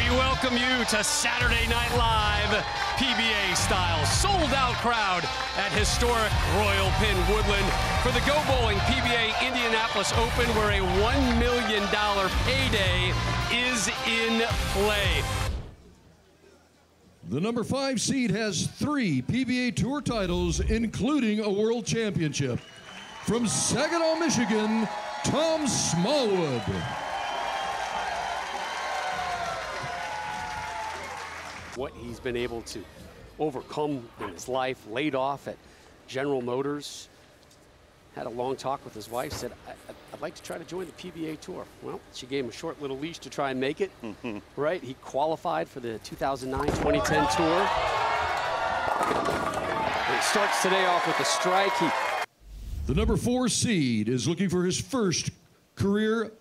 We welcome you to Saturday Night Live, PBA style, sold out crowd at historic Royal Pin Woodland for the Go Bowling PBA Indianapolis Open, where a $1 million payday is in play. The number five seed has three PBA Tour titles, including a World Championship. From Saginaw, Michigan, Tom Smallwood. What he's been able to overcome in his life, laid off at General Motors. Had a long talk with his wife, said, I, would like to try to join the PBA Tour. Well, she gave him a short little leash to try and make it, right? He qualified for the 2009-2010 Tour. He starts today off with a strike. He the number four seed is looking for his first career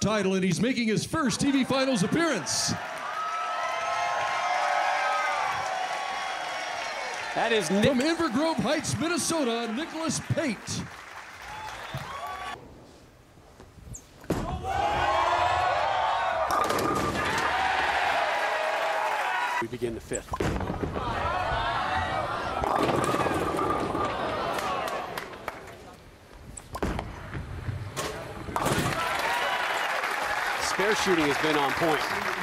title, and he's making his first TV Finals appearance. That is Nick from Inver Grove Heights, Minnesota, Nicholas Pate. We begin the fifth. Spare shooting has been on point.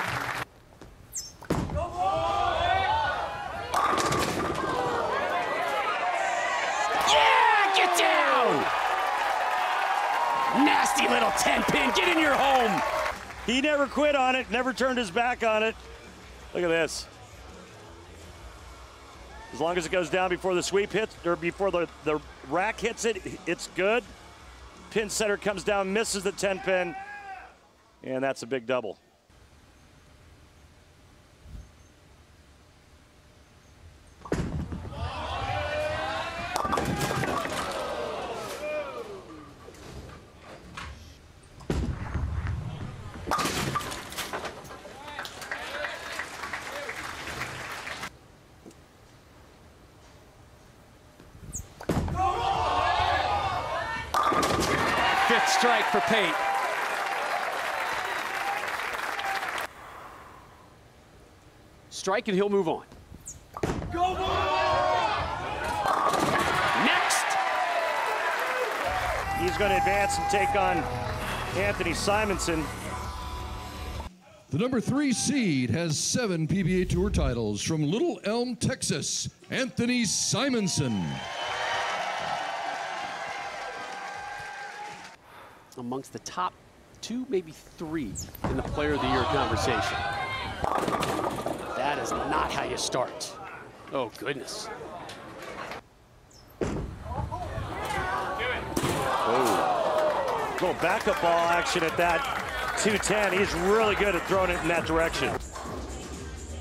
Nasty little 10 pin. Get in your home. He never quit on it, never turned his back on it. Look at this. As long as it goes down before the sweep hits, or before the, the rack hits it, it's good. Pin setter comes down, misses the 10 pin, and that's a big double. Strike for Pate. Strike and he'll move on. Go Next. He's going to advance and take on Anthony Simonson. The number three seed has seven PBA Tour titles from Little Elm, Texas, Anthony Simonson. Amongst the top two, maybe three in the Player of the Year conversation. That is not how you start. Oh, goodness. Oh. Little backup ball action at that 210. He's really good at throwing it in that direction.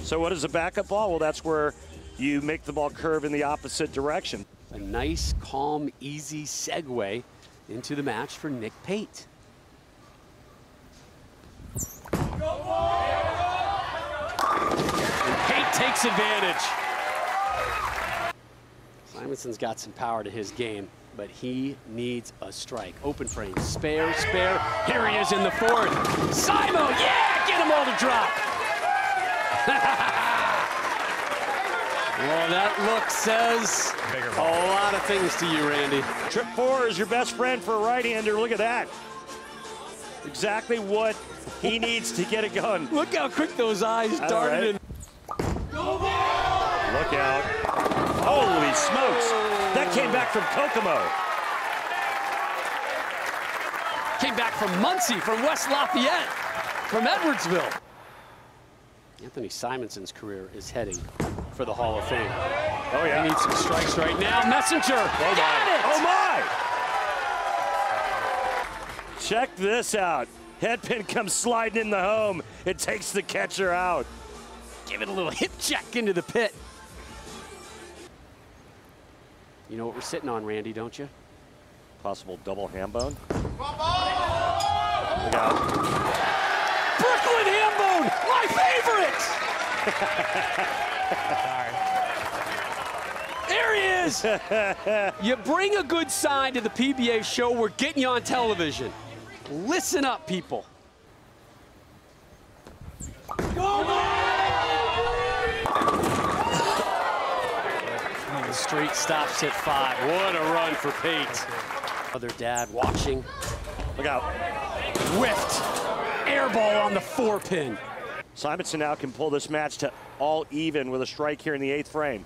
So what is a backup ball? Well, that's where you make the ball curve in the opposite direction. A nice, calm, easy segue into the match for Nick Pate. And Pate takes advantage. Simonson's got some power to his game, but he needs a strike. Open frame, spare, spare. Here he is in the fourth. Simo, yeah, get him all to drop. Well, that look says a lot of things to you, Randy. Trip four is your best friend for a right-hander. Look at that. Exactly what he needs to get it going. Look how quick those eyes darted right. in. Look out. Holy smokes. That came back from Kokomo. Came back from Muncie, from West Lafayette, from Edwardsville. Anthony Simonson's career is heading for the Hall of Fame. Oh, yeah. He needs some strikes right now. Messenger. Oh, Got it. Oh, my. Check this out. Headpin comes sliding in the home. It takes the catcher out. Give it a little hip check into the pit. You know what we're sitting on, Randy, don't you? Possible double ham bone. Look out. There he is. you bring a good sign to the PBA show. We're getting you on television. Listen up, people. Go, the street stops at five. What a run for Pete. Other dad watching. Look out. Whiffed. Air ball on the four pin. Simonson now can pull this match to all even with a strike here in the eighth frame.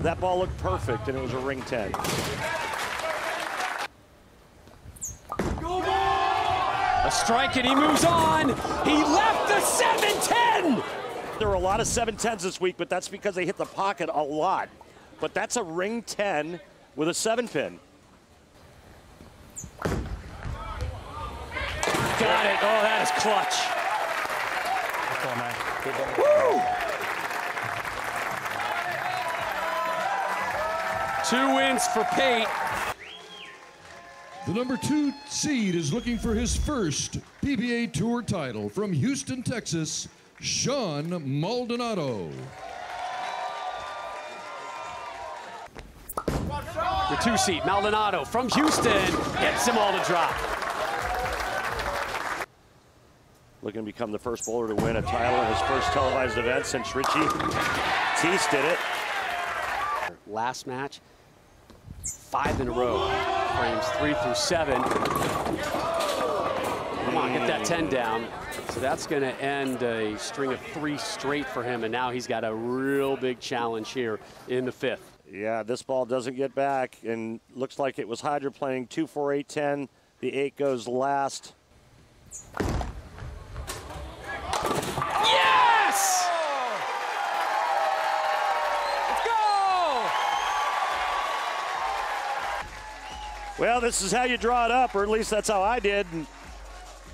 That ball looked perfect, and it was a ring 10. A strike and he moves on. He left the 7-10. There were a lot of 7-10s this week, but that's because they hit the pocket a lot. But that's a ring 10 with a 7 pin. Got it. Oh, that is clutch. Woo! Two wins for Pate. The number two seed is looking for his first PBA Tour title from Houston, Texas, Shawn Maldonado. The two seat, Maldonado from Houston, gets them all to drop. Looking to become the first bowler to win a title in his first televised event since Richie Teese did it. Last match, five in a row, frames three through seven. Come on, get that 10 down. So that's going to end a string of three straight for him, and now he's got a real big challenge here in the fifth. Yeah, this ball doesn't get back, and looks like it was hydroplaning 2 4 8 10. The 8 goes last. Yes! Go! Well, this is how you draw it up, or at least that's how I did. And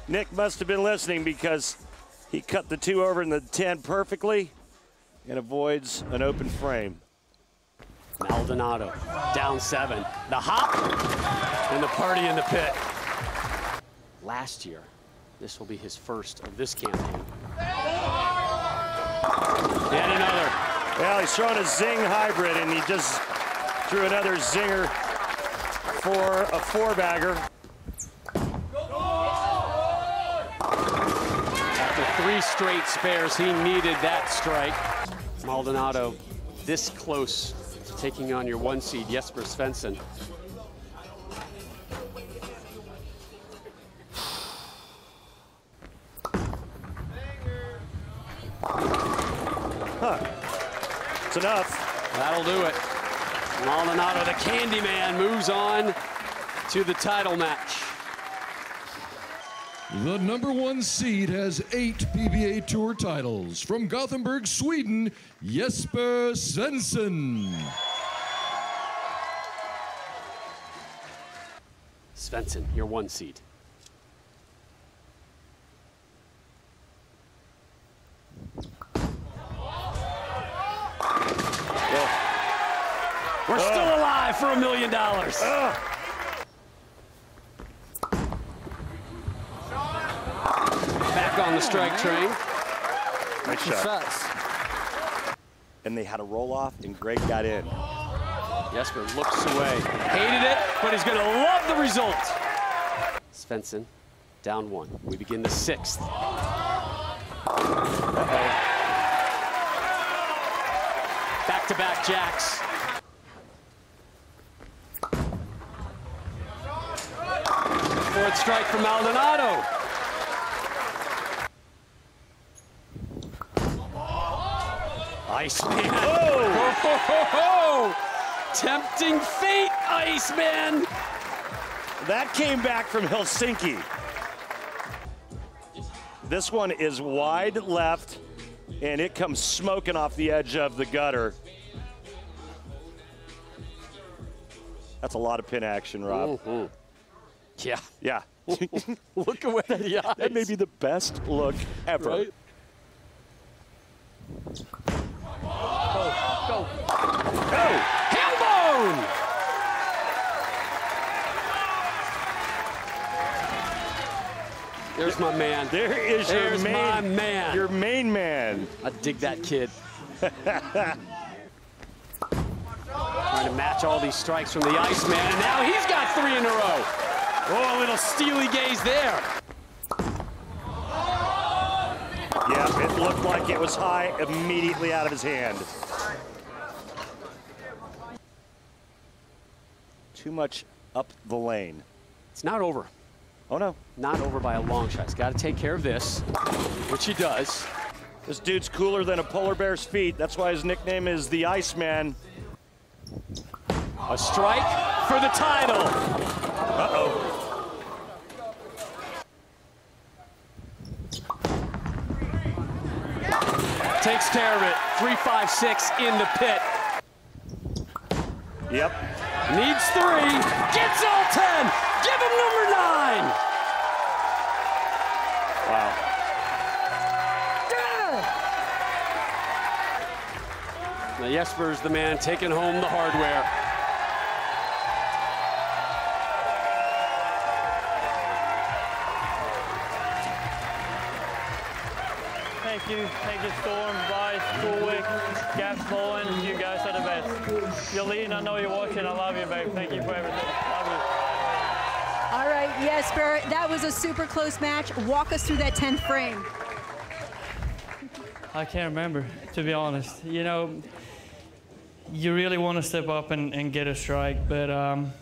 Nick must have been listening because he cut the 2 over in the 10 perfectly and avoids an open frame. Maldonado down seven. The hop and the party in the pit. Last year, this will be his first of this campaign. And another. Well, he's throwing a zing hybrid, and he just threw another zinger for a four bagger. After three straight spares, he needed that strike. Maldonado this close taking on your one seed, Jesper Svensson. Huh. It's enough. That'll do it. Maldonado, the Candyman, moves on to the title match. The number one seed has eight PBA Tour titles. From Gothenburg, Sweden, Jesper Svensson. Svensson, your one seed. We're still alive for a million dollars. Back on the strike train. Nice shot. And they had a roll off, and Greg got in. Jesper looks away. Hated it, but he's going to love the result. Svensson down one. We begin the sixth. Back-to-back jacks. Fourth strike for Maldonado. Iceman. Oh! Tempting fate, Iceman. That came back from Helsinki. This one is wide left, and it comes smoking off the edge of the gutter. That's a lot of pin action, Rob. Mm-hmm. Yeah, Yeah. look away the eyes. that may be the best look ever. Right? Oh! Hellbone! There's my man. There is There's your my main man. Your main man. I dig that kid. Trying to match all these strikes from the Iceman, and now he's got three in a row. Oh, a little steely gaze there. Yeah. It looked like it was high immediately out of his hand. Too much up the lane. It's not over. Oh, no. Not over by a long shot. He's got to take care of this, which he does. This dude's cooler than a polar bear's feet. That's why his nickname is the Iceman. A strike for the title. Uh-oh. Takes care of it. Three, five, six in the pit. Yep. Needs three. Gets all 10. I'm number nine. Wow. Yeah. Now is the man taking home the hardware. Thank you. Thank you, Storm, Vise, Coolwick, Gaps, Mullen. You guys are the best. You're. I know you're watching. I love you, babe. Thank you for everything. Love you. Right, Jesper, that was a super close match. Walk us through that 10th frame. I can't remember, to be honest. You know, you really want to step up and, and get a strike, but um,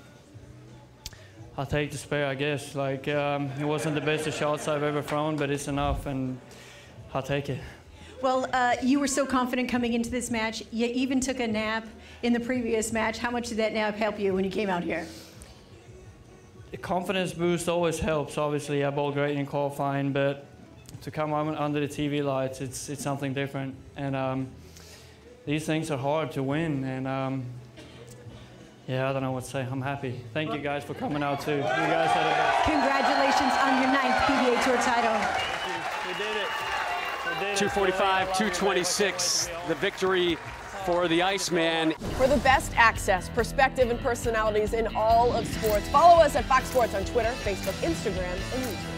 I'll take the spare, I guess. Like, um, it wasn't the best of shots I've ever thrown, but it's enough, and I'll take it. Well, uh, you were so confident coming into this match. You even took a nap in the previous match. How much did that nap help you when you came out here? The confidence boost always helps. Obviously, I bowled great in qualifying, but to come on under the TV lights, it's it's something different. And um, these things are hard to win. And um, yeah, I don't know what to say. I'm happy. Thank you guys for coming out too. You guys are the best. Congratulations on your ninth PBA Tour title. We did it. We did it. 245, 226, the victory for the Iceman. For the best access, perspective, and personalities in all of sports, follow us at Fox Sports on Twitter, Facebook, Instagram, and YouTube.